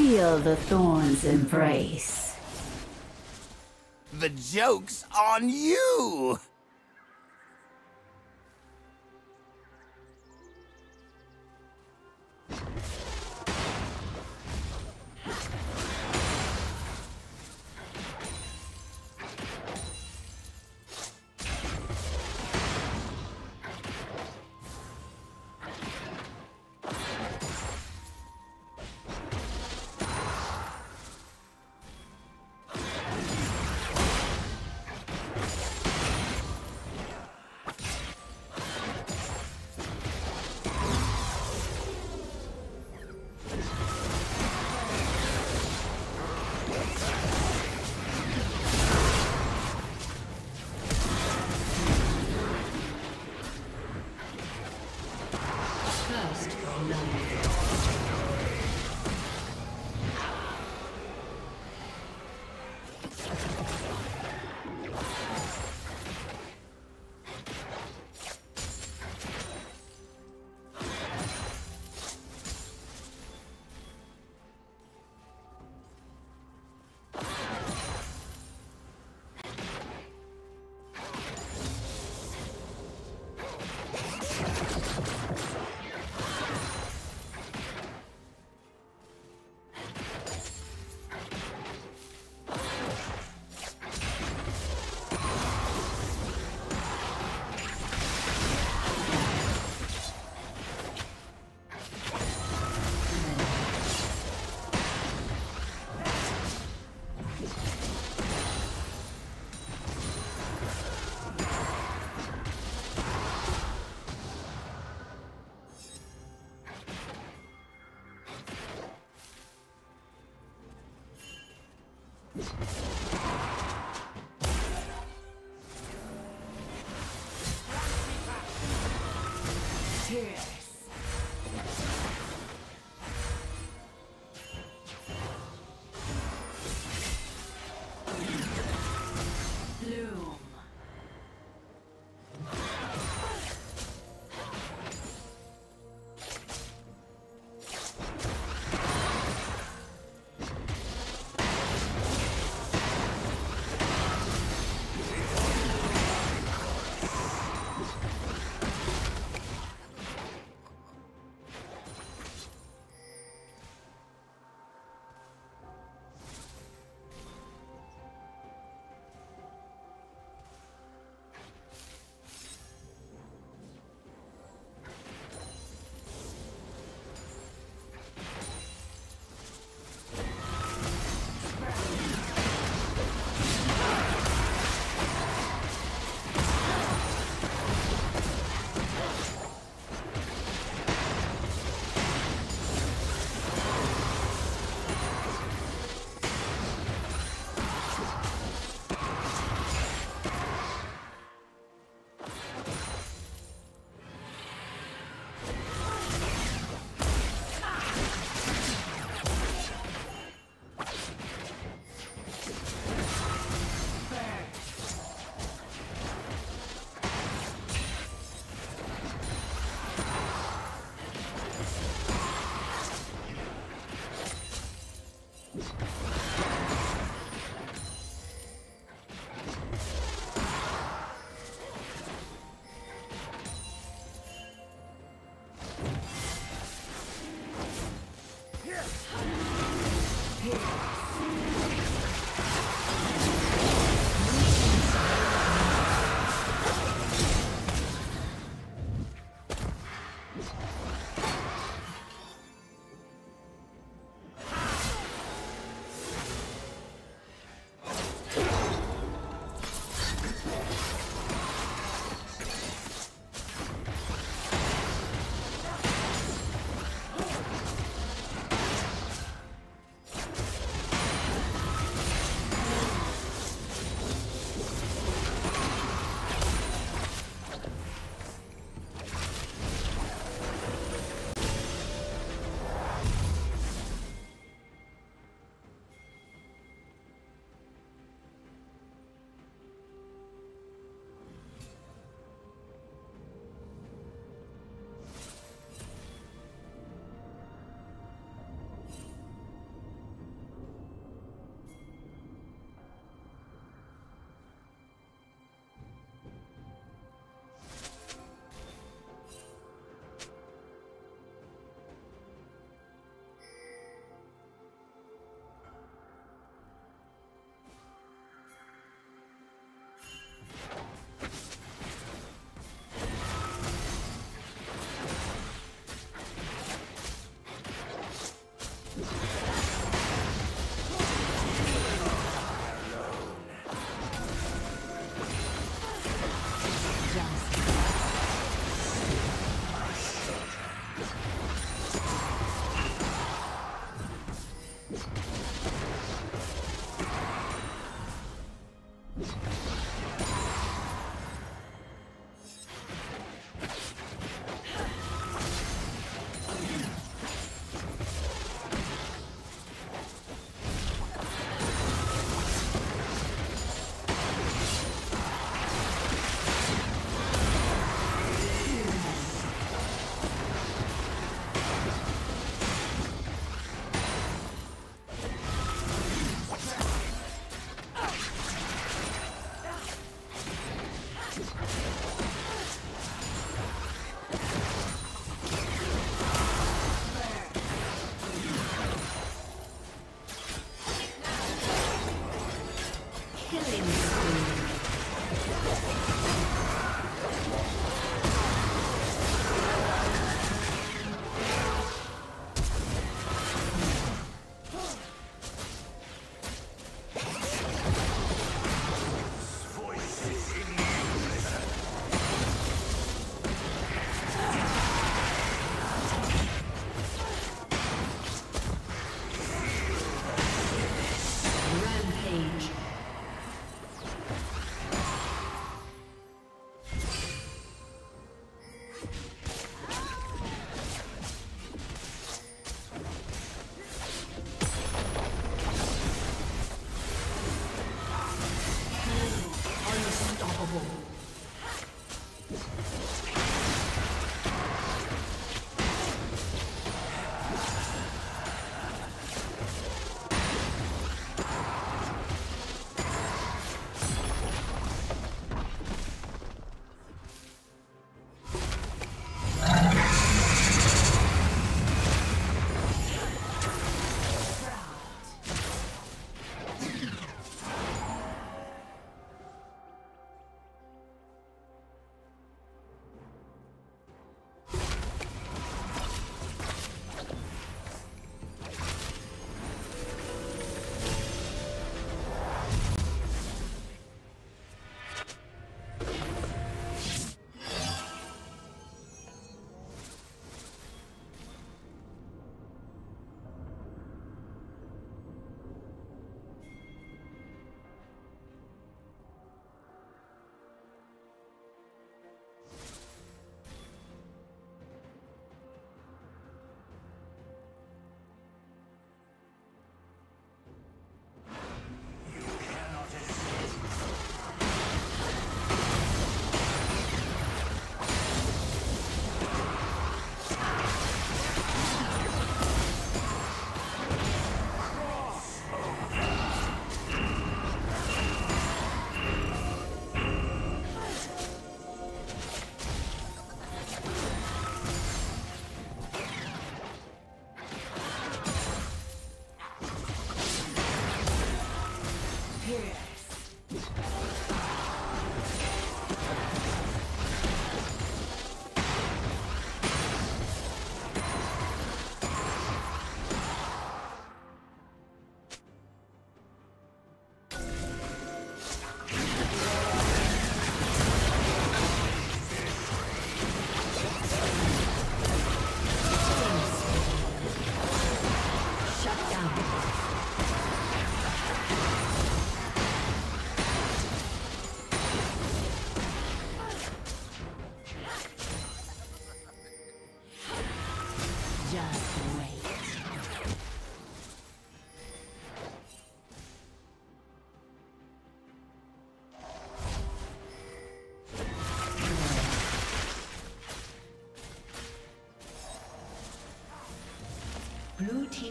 Feel the thorns embrace. The joke's on you! First love.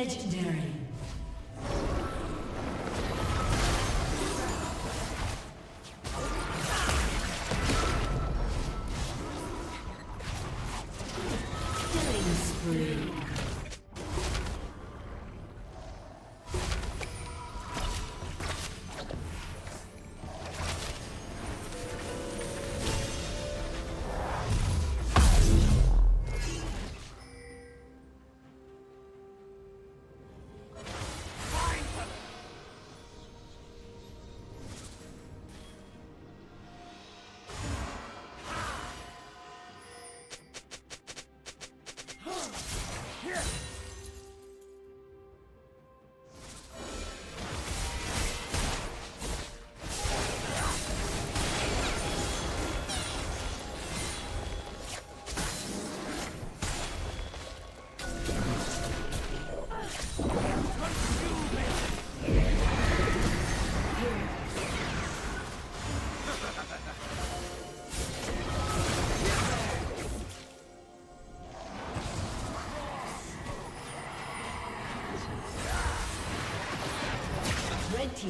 Legendary.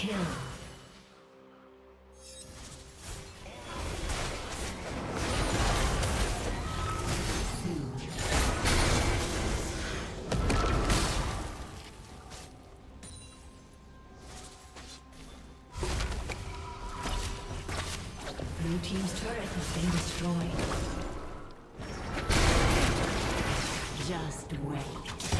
Kill. Blue Team's turret has been destroyed. Just wait.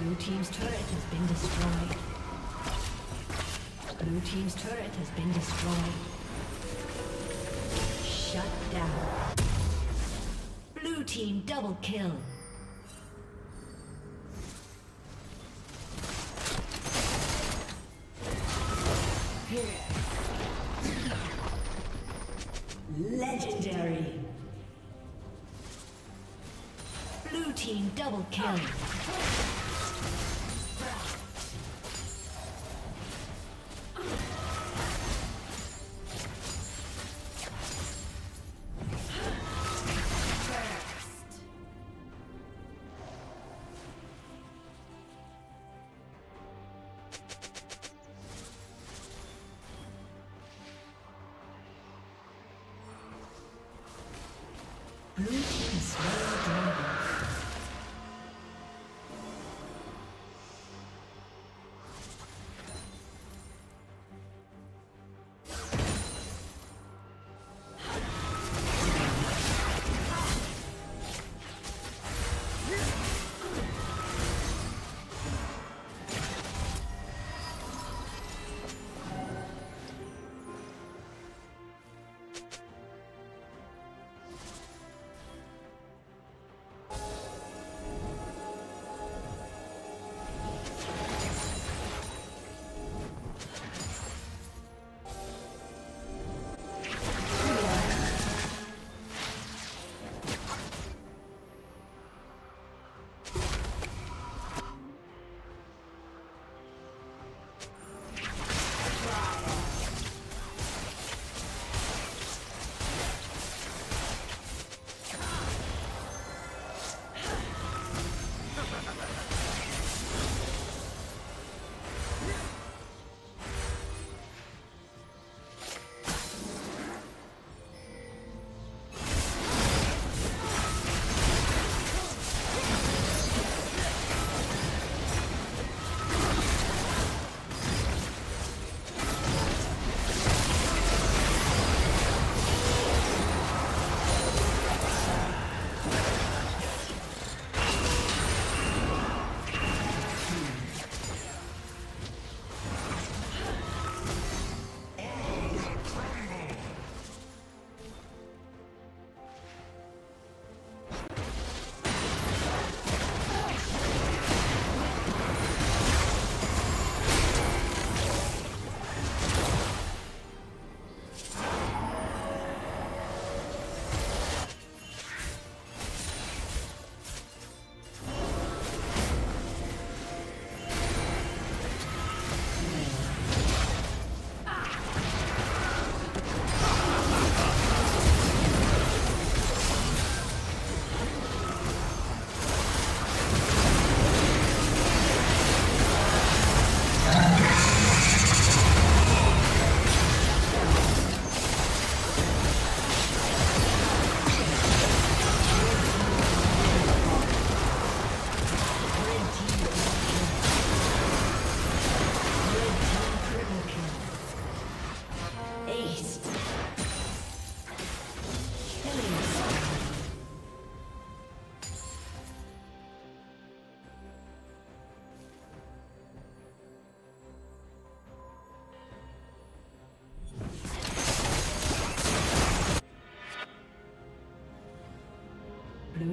Blue Team's turret has been destroyed. Blue Team's turret has been destroyed. Shut down. Blue Team double kill.